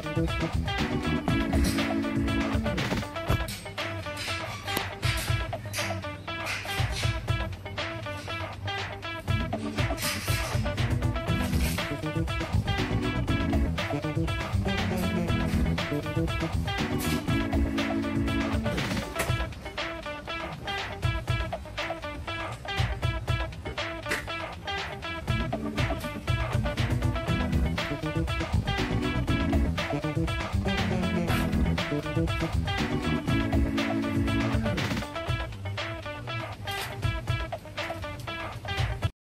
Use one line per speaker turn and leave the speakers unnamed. Thank you. Thank you.